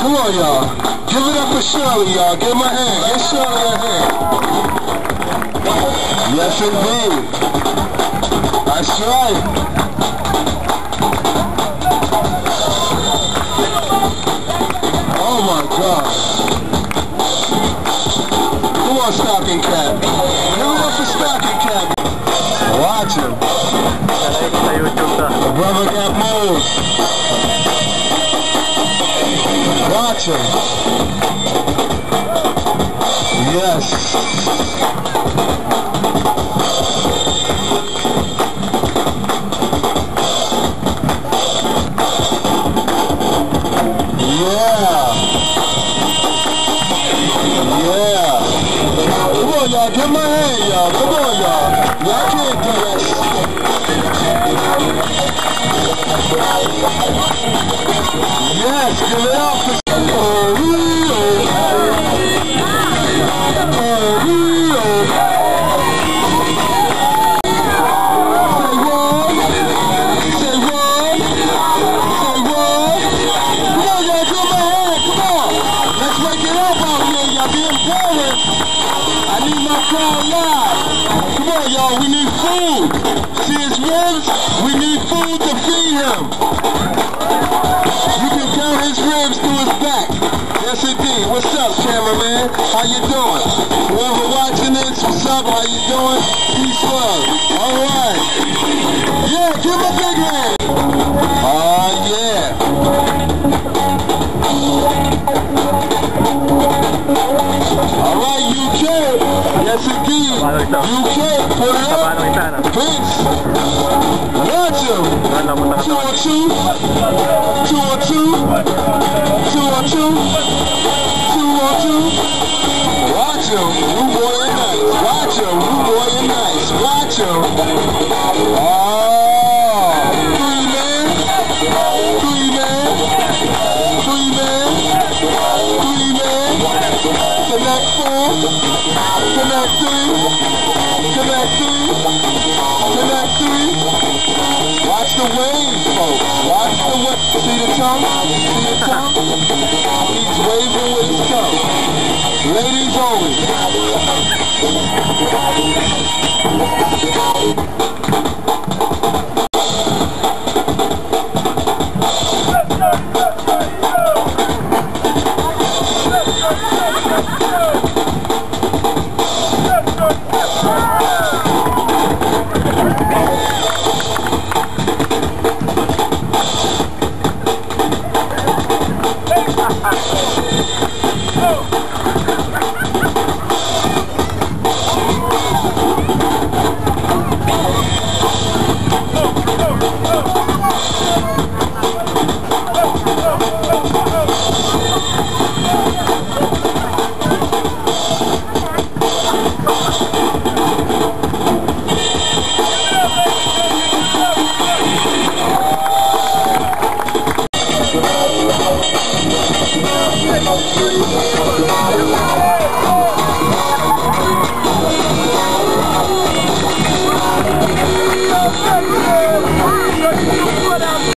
Come on, y'all. Give it up for Shirley, y'all. Give him a hand. Give Shirley a hand. Yes, indeed. That's right. Oh, my God. Come on, Stocking Cap. Give it up for Stocking Cap. Watch him. Nalike sa YouTube to. The brother got moves. Watch. Yes. Y'all. Give my hand, y'all. Come on, y'all. Y'all can't do. Yes, give it up for being boring. I need my crowd live. Come on, y'all. We need food. See his ribs? We need food to feed him. You can count his ribs to his back. Yes, indeed. What's up, cameraman? How you doing? Whoever watching this, what's up? How you doing? Peace, love. All right. Yes, indeed. UK, put it up. Vince. Two. Two on two. Watch him. Rude boy and nice. Watch him. Rude boy and nice. Watch Connect four. Connect three. Connect three. Connect three. Watch the waves, folks. Watch the wave. See the tongue? See the tongue? He's waving with his tongue. Ladies only.